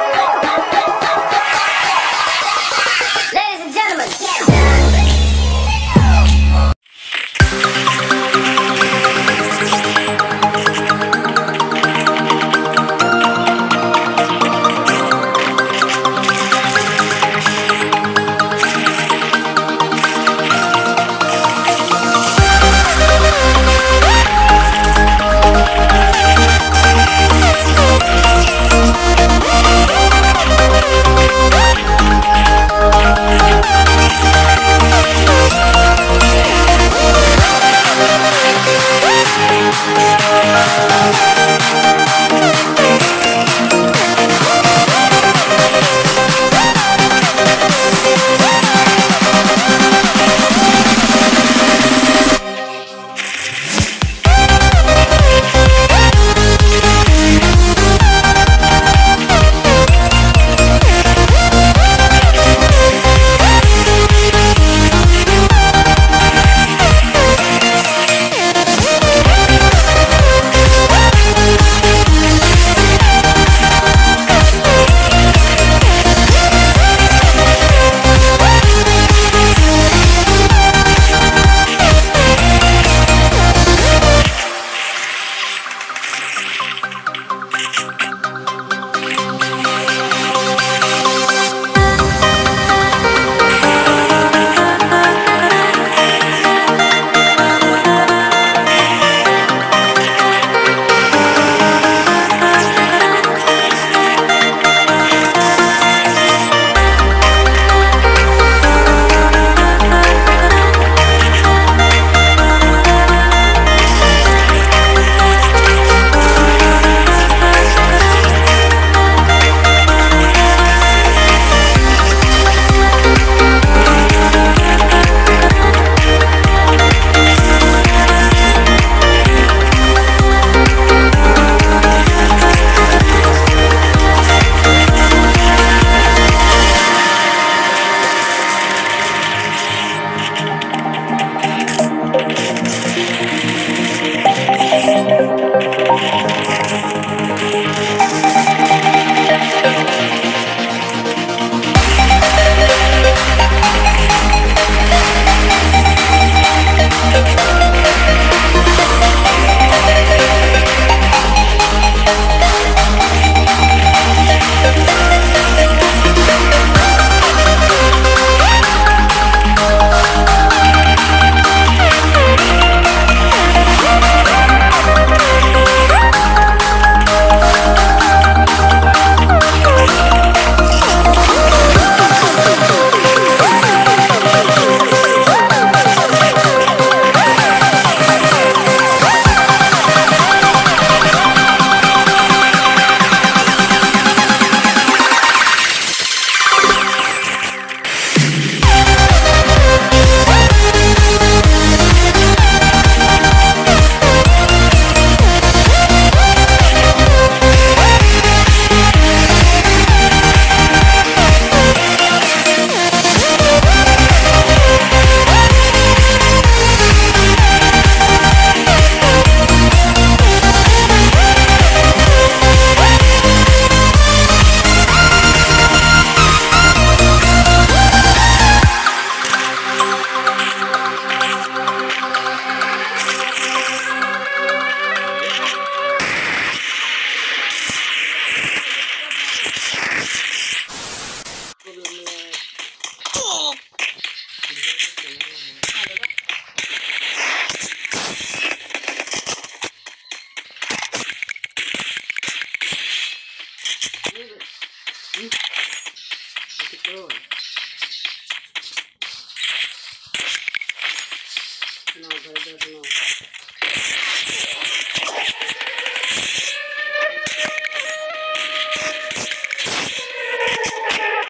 Gentlemen, you.